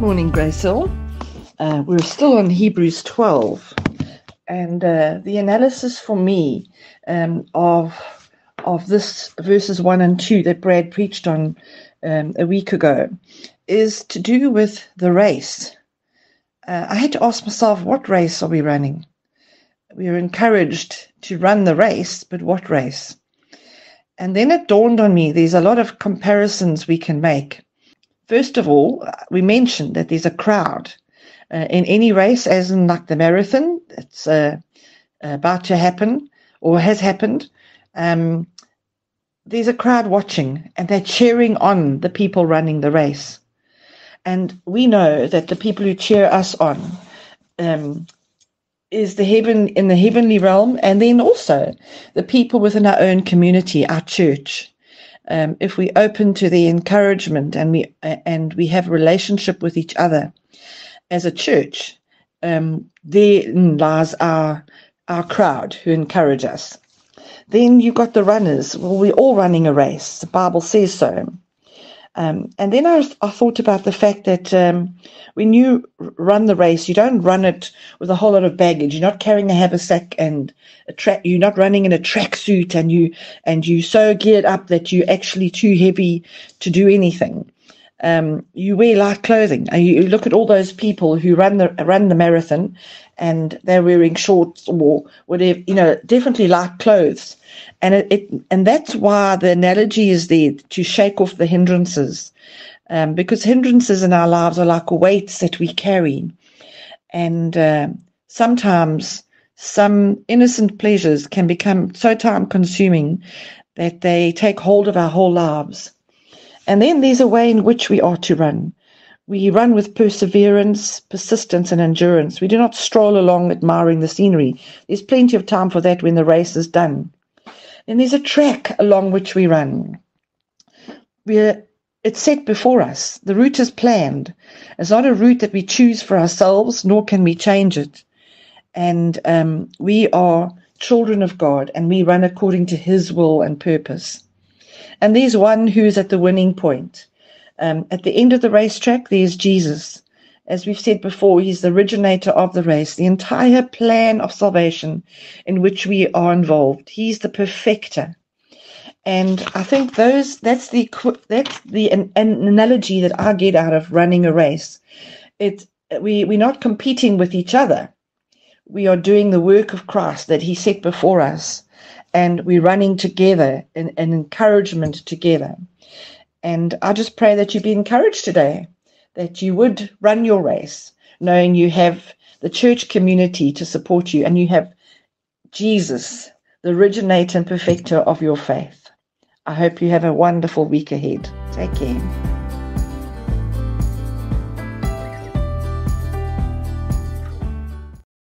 morning, Gracehill. Uh, we're still on Hebrews 12, and uh, the analysis for me um, of of this verses one and two that Brad preached on um, a week ago is to do with the race. Uh, I had to ask myself, what race are we running? We are encouraged to run the race, but what race? And then it dawned on me there's a lot of comparisons we can make. First of all, we mentioned that there's a crowd uh, in any race, as in like the marathon, it's uh, about to happen or has happened. Um, there's a crowd watching and they're cheering on the people running the race. And we know that the people who cheer us on um, is the heaven in the heavenly realm, and then also the people within our own community, our church um, if we open to the encouragement and we and we have relationship with each other as a church, um, lies our our crowd who encourage us. Then you've got the runners. Well, we're all running a race. The Bible says so. Um, and then I, I, thought about the fact that um, when you run the race, you don't run it with a whole lot of baggage. You're not carrying a haversack and a track. You're not running in a tracksuit, and you and you so geared up that you're actually too heavy to do anything. Um, you wear light clothing. And you look at all those people who run the run the marathon, and they're wearing shorts or whatever. You know, definitely light clothes and it, it, and that's why the analogy is there to shake off the hindrances um, because hindrances in our lives are like weights that we carry and uh, sometimes some innocent pleasures can become so time consuming that they take hold of our whole lives and then there's a way in which we are to run we run with perseverance, persistence, and endurance. We do not stroll along admiring the scenery. There's plenty of time for that when the race is done. Then there's a track along which we run. We're, it's set before us. The route is planned. It's not a route that we choose for ourselves, nor can we change it. And um, we are children of God, and we run according to His will and purpose. And there's one who's at the winning point. Um, at the end of the racetrack, there's Jesus as we've said before, he's the originator of the race, the entire plan of salvation in which we are involved. He's the perfecter. And I think those that's the that's the an, an analogy that I get out of running a race. It's we we're not competing with each other. We are doing the work of Christ that He set before us, and we're running together in an encouragement together. And I just pray that you be encouraged today that you would run your race knowing you have the church community to support you and you have Jesus, the originator and perfecter of your faith. I hope you have a wonderful week ahead. Take care.